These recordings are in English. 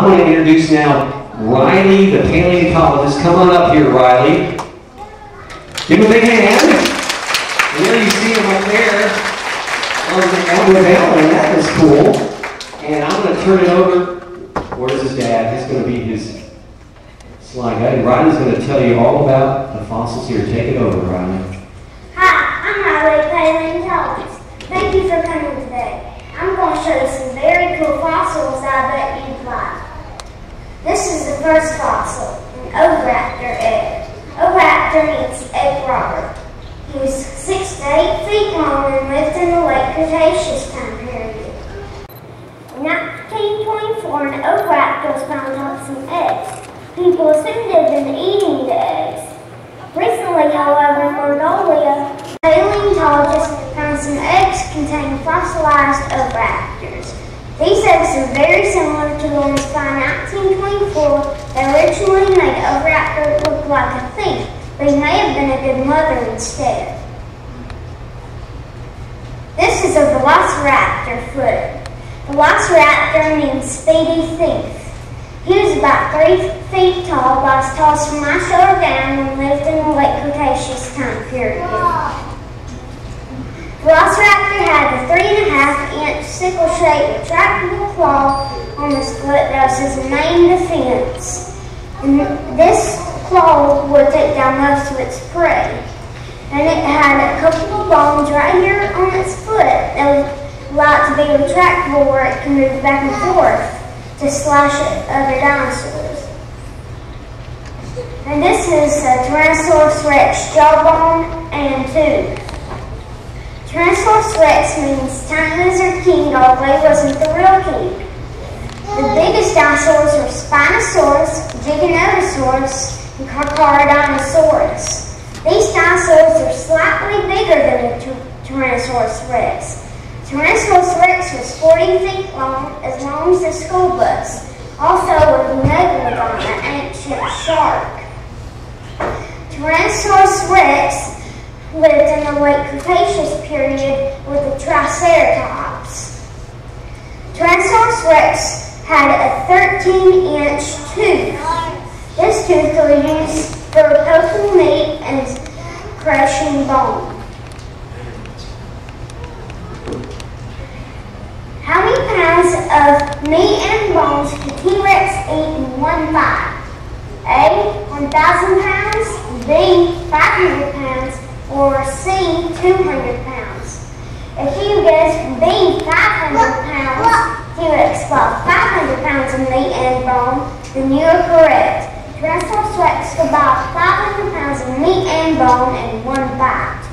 I'm going to introduce now Riley, the paleontologist. Come on up here, Riley. Give him a big hand. And there you see him up there on the Elwood. That is cool. And I'm going to turn it over. Where's his dad? He's going to be his slide guy. And Riley's going to tell you all about the fossils here. Take it over, Riley. Hi, I'm Riley Paleontologist. Thank you for coming today. I'm going to show you some very cool fossils I bet. This is the first fossil, an Oviraptor egg. Oviraptor means egg robber. He was 6 to 8 feet long and lived in the late Cretaceous time period. In 1924, an Oviraptor was found on some eggs. People assumed they had been eating the eggs. Recently, however, in Mongolia, paleontologists found some eggs containing fossilized oviraptors. These eggs are very similar to the ones found in 1924 that originally made Oviraptor look like a thief, but he may have been a good mother instead. This is a velociraptor foot. Velociraptor means speedy thief. He was about three feet tall, about as tall from my shoulder down, and lived in the late Cretaceous time period. Velociraptor had a three and a half inch sickle-shaped retractable claw on his foot that was his main defense. And this claw would take down most of its prey. And it had a couple of bones right here on its foot that would allow it to be retractable where it can move back and forth to slash at other dinosaurs. And this is a Tyrannosaurus rex jawbone and tooth. Tyrannosaurus rex means tiny lizard king, he wasn't the real king. The biggest dinosaurs were Spinosaurus, Giganotosaurus, and Carcharodontosaurus. These dinosaurs are slightly bigger than the Tyrannosaurus rex. Tyrannosaurus rex was 40 feet long, as long as a school bus. Also, was Megalodon, an ancient shark. Tyrannosaurus rex lived in the late Cretaceous period with the Triceratops. Tyrannosaurus rex had a 13-inch tooth. This tooth was used for poking meat and crushing bone. How many pounds of meat and bones could T-Rex eat in one bite? A, 1,000 pounds, B, 500 pounds, or C, 200 pounds. If you guess B, 500 pounds, T-Rex about 500 pounds of meat and bone, then you are correct. Rex could about 500 pounds of meat and bone in one bite.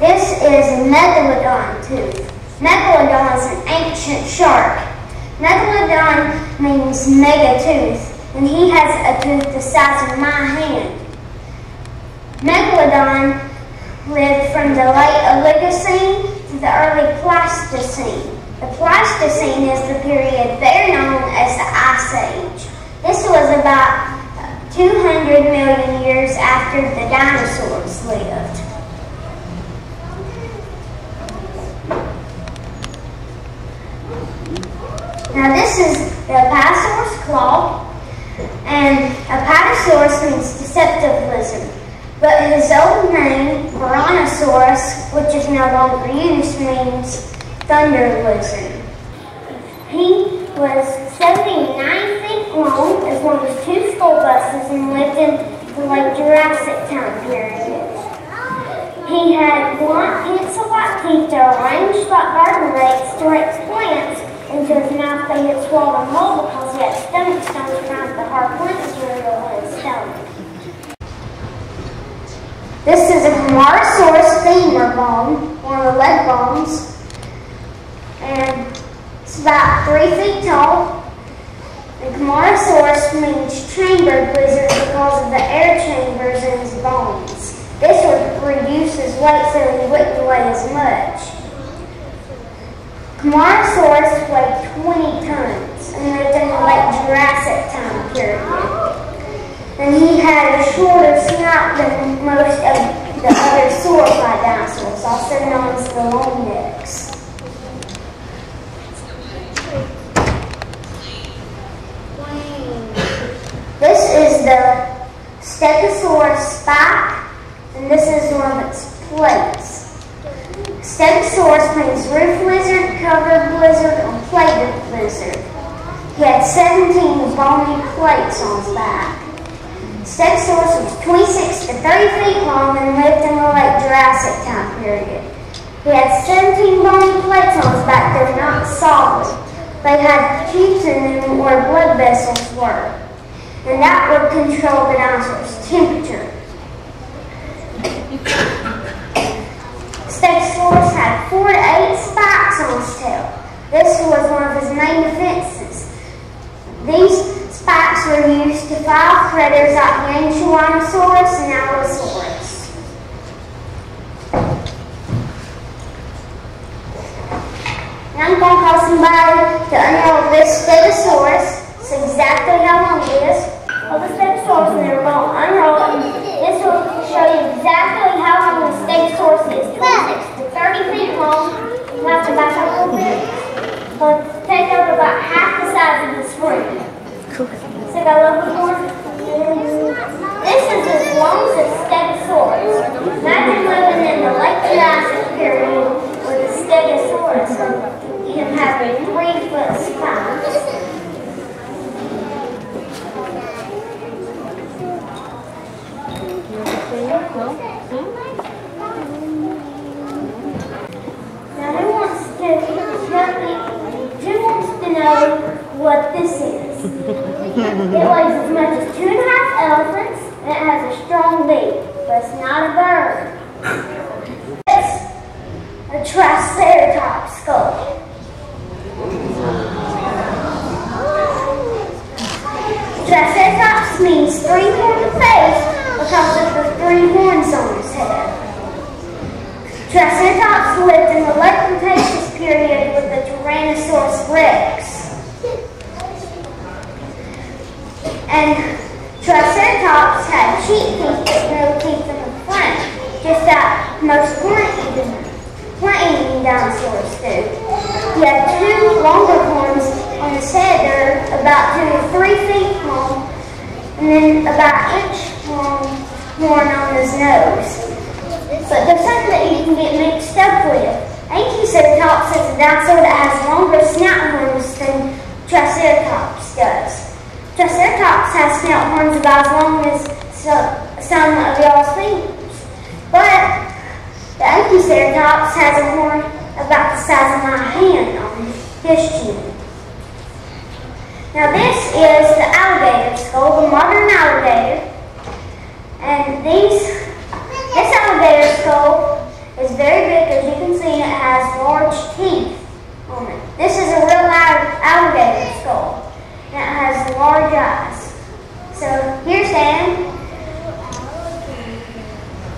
This is megalodon tooth. Megalodon is an ancient shark. Megalodon means mega tooth, and he has a tooth the size of my hand. Megalodon lived from the late Oligocene to the early Pleistocene. The Pleistocene is the period better known as the Ice Age. This was about 200 million years after the dinosaurs lived. Now this is the Apatosaurus claw, and Apatosaurus means deceptive lizard. But his old name, Brontosaurus, which is no longer used, means thunder lizard. He was 79 feet long, as long as two school buses, and lived in the late Jurassic time period. He had blunt pencil-like teeth that arranged garden rakes to rake plants into his mouth they had swallowed whole because he had stomach stones around the hard plant material in his stomach. Femur bone, one of the leg bones, and it's about three feet tall. And Camarasaurus means chambered lizard because of the air chambers in his bones. This would reduce his weight so he wouldn't weigh as much. Camarasaurus weighed 20 tons and lived in the late Jurassic time period. And he had a shorter snout than most of the other sauropod dinosaurs, also known as the long necks. This is the Stegosaurus back, and this is one of its plates. Stegosaurus means roof lizard, covered lizard, or plated lizard. He had 17 bony plates on his back. Stegosaurus was 26 to 30 feet long he had 17 bony plates on back that were not solid. They had tubes in them where blood vessels were and that would control the dinosaur's temperature. Stegosaurus had four to eight spikes on his tail. This was one of his main defenses. These spikes were used to fight predators like Yangchuanosaurus and Allosaurus. And I'm going to unroll this Stegosaurus. It's exactly how long it is. All the stegosaurus and they're going to unroll it. This will show you exactly how long the stegosaurus is. 26 to 30 feet long. You have to back up a little bit. But take up about half the size of the spring. So got a little bit more. This is as long as a stegosaurus. Imagine living in the late Jurassic period with a stegosaurus. Can have a three foot spine. Now who wants to who wants to know what this is? it weighs as much as two and a half elephants and it has a strong beak, but it's not a bird. It's a triceratops skull. Triceratops means three-horned face because of the three horns on his head. Triceratops lived in the late Cretaceous period with the Tyrannosaurus rex. And Triceratops had cheek teeth but no teeth in the front, just like most plant-eating plant dinosaurs do. He had two longer horns on his head that are about two to three feet long, and then about an inch long horn on his nose. But there's something that you can get mixed up with. Anchiceratops is a dinosaur that has longer snout horns than Triceratops does. Triceratops has snout horns about as long as some of y'all's fingers. But the Anchiceratops has a horn about the size of my hand on his chin. Now this is the alligator skull, the modern alligator. And these, this alligator skull is very big, as you can see, it has large teeth on it. This is a real alligator skull, and it has large eyes. So here's Dan.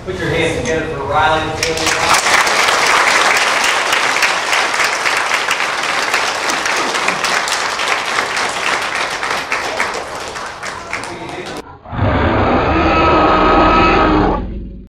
Put your hands together for Riley.